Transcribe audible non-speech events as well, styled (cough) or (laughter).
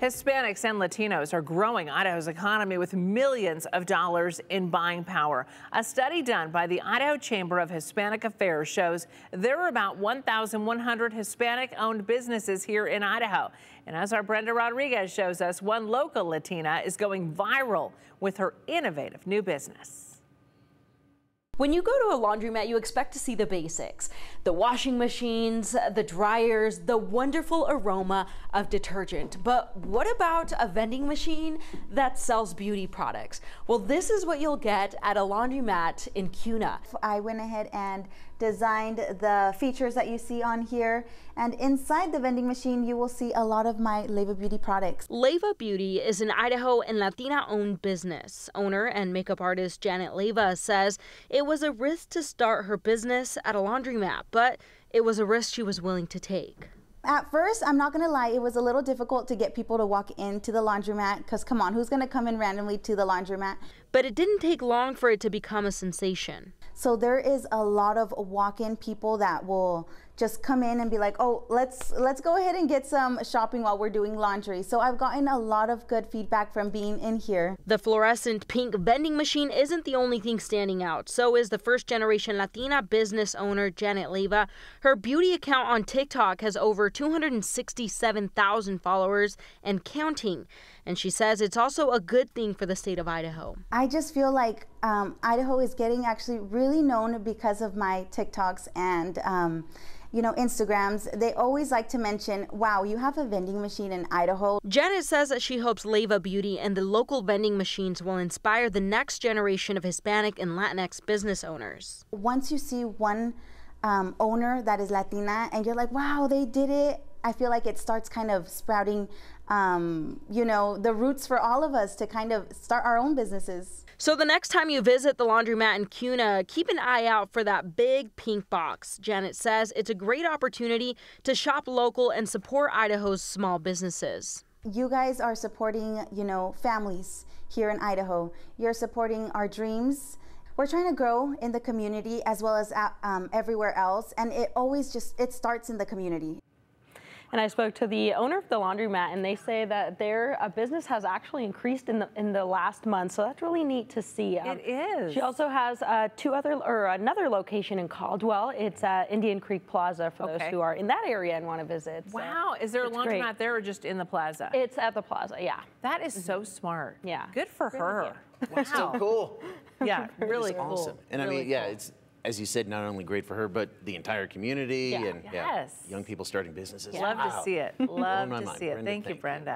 Hispanics and Latinos are growing Idaho's economy with millions of dollars in buying power. A study done by the Idaho Chamber of Hispanic Affairs shows there are about 1,100 Hispanic owned businesses here in Idaho. And as our Brenda Rodriguez shows us, one local Latina is going viral with her innovative new business. When you go to a laundromat, you expect to see the basics the washing machines, the dryers, the wonderful aroma of detergent. But what about a vending machine that sells beauty products? Well, this is what you'll get at a laundromat in Kuna. I went ahead and designed the features that you see on here. And inside the vending machine, you will see a lot of my Leyva Beauty products. Leyva Beauty is an Idaho and Latina owned business. Owner and makeup artist Janet Leyva says it was a risk to start her business at a laundromat, but it was a risk she was willing to take. At first, I'm not gonna lie, it was a little difficult to get people to walk into the laundromat because come on, who's gonna come in randomly to the laundromat? But it didn't take long for it to become a sensation. So there is a lot of walk-in people that will just come in and be like, "Oh, let's let's go ahead and get some shopping while we're doing laundry." So I've gotten a lot of good feedback from being in here. The fluorescent pink vending machine isn't the only thing standing out. So is the first generation Latina business owner Janet Leyva. Her beauty account on TikTok has over 267,000 followers and counting. And she says it's also a good thing for the state of Idaho. I just feel like um, Idaho is getting actually really known because of my TikToks and um, you know, Instagrams, they always like to mention, wow, you have a vending machine in Idaho. Janet says that she hopes Leyva Beauty and the local vending machines will inspire the next generation of Hispanic and Latinx business owners. Once you see one um, owner that is Latina and you're like, wow, they did it, I feel like it starts kind of sprouting, um, you know, the roots for all of us to kind of start our own businesses. So the next time you visit the laundromat in Kuna, keep an eye out for that big pink box. Janet says it's a great opportunity to shop local and support Idaho's small businesses. You guys are supporting, you know, families here in Idaho. You're supporting our dreams. We're trying to grow in the community as well as um, everywhere else, and it always just it starts in the community. And I spoke to the owner of the laundromat, and they say that their uh, business has actually increased in the in the last month. So that's really neat to see. Um, it is. She also has uh, two other or another location in Caldwell. It's at Indian Creek Plaza for okay. those who are in that area and want to visit. So wow, is there a laundromat great. there or just in the plaza? It's at the plaza. Yeah. That is so smart. Yeah. Good for really, her. Yeah. Wow. so cool. Yeah, (laughs) really cool. Awesome. And really I mean, yeah, cool. it's as you said, not only great for her, but the entire community yeah. and yes. yeah, young people starting businesses. Love wow. to see it. (laughs) Love to mind. see it. Brenda, thank, thank you, Brenda.